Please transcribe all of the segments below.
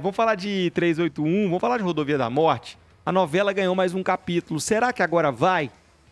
vamos falar de 381, vamos falar de Rodovia da Morte. A novela ganhou mais um capítulo. Será que agora vai?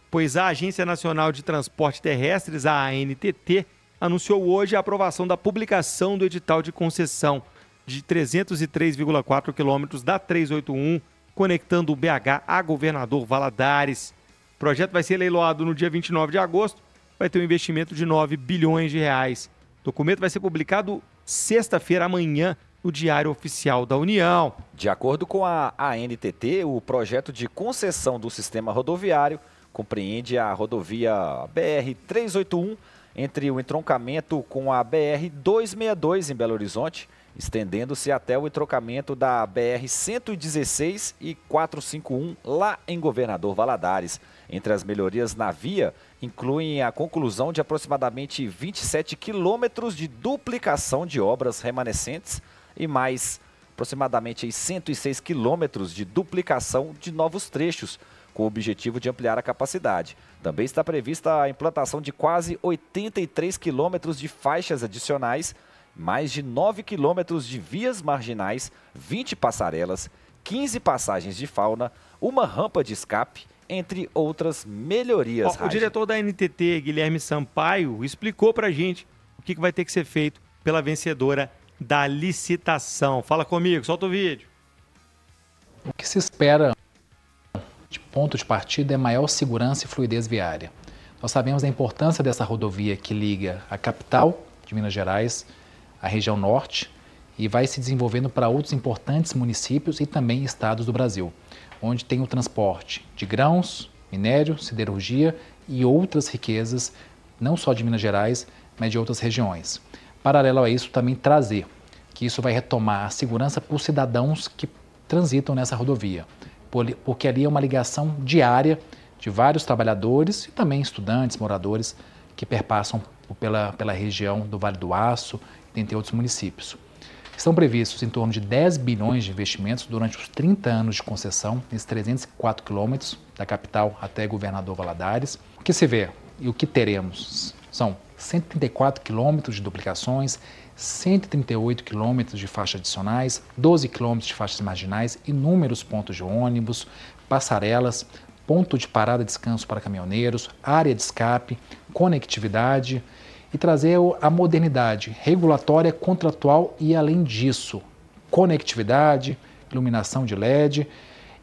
Pois a Agência Nacional de Transporte Terrestres, a ANTT, anunciou hoje a aprovação da publicação do edital de concessão de 303,4 quilômetros da 381, conectando o BH a Governador Valadares. O projeto vai ser leiloado no dia 29 de agosto, vai ter um investimento de 9 bilhões de reais. O documento vai ser publicado sexta-feira, amanhã, no Diário Oficial da União. De acordo com a ANTT, o projeto de concessão do sistema rodoviário compreende a rodovia BR-381 entre o entroncamento com a BR-262 em Belo Horizonte, estendendo-se até o entroncamento da BR-116 e 451 lá em Governador Valadares. Entre as melhorias na via, incluem a conclusão de aproximadamente 27 quilômetros de duplicação de obras remanescentes e mais aproximadamente 106 quilômetros de duplicação de novos trechos, com o objetivo de ampliar a capacidade. Também está prevista a implantação de quase 83 quilômetros de faixas adicionais, mais de 9 quilômetros de vias marginais, 20 passarelas, 15 passagens de fauna, uma rampa de escape, entre outras melhorias. Ó, o diretor da NTT, Guilherme Sampaio, explicou para a gente o que vai ter que ser feito pela vencedora da licitação. Fala comigo, solta o vídeo. O que se espera de ponto de partida é maior segurança e fluidez viária. Nós sabemos da importância dessa rodovia que liga a capital de Minas Gerais, a região norte, e vai se desenvolvendo para outros importantes municípios e também estados do Brasil, onde tem o transporte de grãos, minério, siderurgia e outras riquezas, não só de Minas Gerais, mas de outras regiões. Paralelo a isso, também trazer que isso vai retomar a segurança para os cidadãos que transitam nessa rodovia, porque ali é uma ligação diária de vários trabalhadores e também estudantes, moradores que perpassam pela, pela região do Vale do Aço, dentre outros municípios. Estão previstos em torno de 10 bilhões de investimentos durante os 30 anos de concessão, nesses 304 quilômetros da capital até Governador Valadares. O que se vê e o que teremos são 134 quilômetros de duplicações, 138 quilômetros de faixas adicionais, 12 quilômetros de faixas marginais, inúmeros pontos de ônibus, passarelas, ponto de parada e descanso para caminhoneiros, área de escape, conectividade e trazer a modernidade regulatória, contratual e, além disso, conectividade, iluminação de LED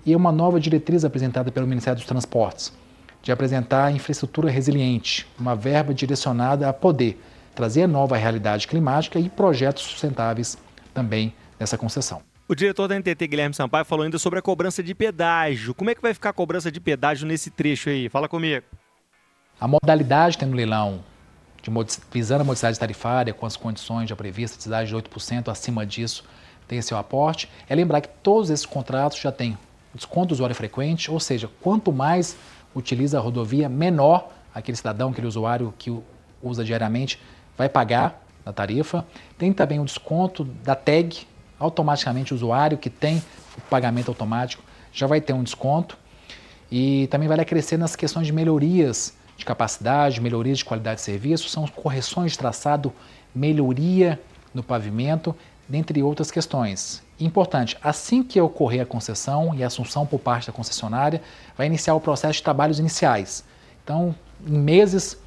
e uma nova diretriz apresentada pelo Ministério dos Transportes de apresentar infraestrutura resiliente, uma verba direcionada a poder trazer nova realidade climática e projetos sustentáveis também nessa concessão. O diretor da NTT, Guilherme Sampaio, falou ainda sobre a cobrança de pedágio. Como é que vai ficar a cobrança de pedágio nesse trecho aí? Fala comigo. A modalidade tem no leilão, de, visando a modicidade tarifária, com as condições já previstas, cidade de 8%, acima disso tem seu aporte, é lembrar que todos esses contratos já têm desconto do usuário frequente, ou seja, quanto mais utiliza a rodovia, menor aquele cidadão, aquele usuário que usa diariamente vai pagar na tarifa. Tem também o desconto da tag, automaticamente o usuário que tem o pagamento automático já vai ter um desconto. E também vai crescer nas questões de melhorias de capacidade, melhorias de qualidade de serviço, são correções de traçado, melhoria no pavimento, dentre outras questões. Importante, assim que ocorrer a concessão e a assunção por parte da concessionária, vai iniciar o processo de trabalhos iniciais. Então, em meses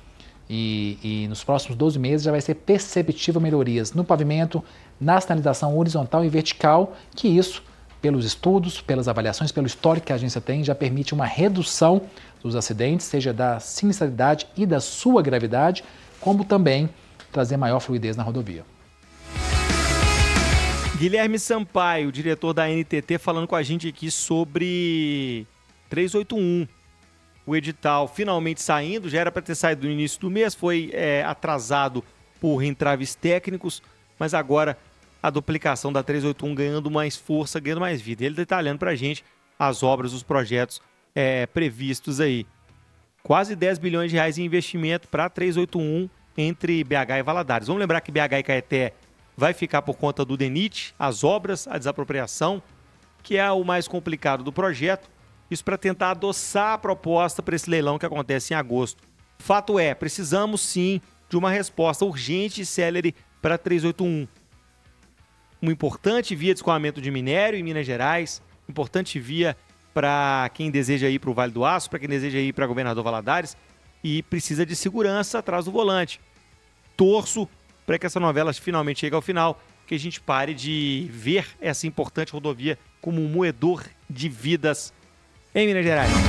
e, e, nos próximos 12 meses já vai ser perceptível melhorias no pavimento, na sinalização horizontal e vertical, que isso, pelos estudos, pelas avaliações, pelo histórico que a agência tem, já permite uma redução dos acidentes, seja da sinistralidade e da sua gravidade, como também trazer maior fluidez na rodovia. Guilherme Sampaio, diretor da NTT, falando com a gente aqui sobre 381. O edital finalmente saindo, já era para ter saído no início do mês, foi é, atrasado por entraves técnicos, mas agora a duplicação da 381 ganhando mais força, ganhando mais vida. Ele detalhando para a gente as obras, os projetos é, previstos aí. Quase 10 bilhões de reais em investimento para 381 entre BH e Valadares. Vamos lembrar que BH e Caeté vai ficar por conta do DENIT, as obras, a desapropriação, que é o mais complicado do projeto. Isso para tentar adoçar a proposta para esse leilão que acontece em agosto. Fato é, precisamos sim de uma resposta urgente e célere para 381. uma importante via de escoamento de minério em Minas Gerais, importante via para quem deseja ir para o Vale do Aço, para quem deseja ir para Governador Valadares e precisa de segurança atrás do volante. Torço para que essa novela finalmente chegue ao final, que a gente pare de ver essa importante rodovia como um moedor de vidas em Minas Gerais.